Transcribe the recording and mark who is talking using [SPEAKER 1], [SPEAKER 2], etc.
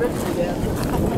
[SPEAKER 1] doing her.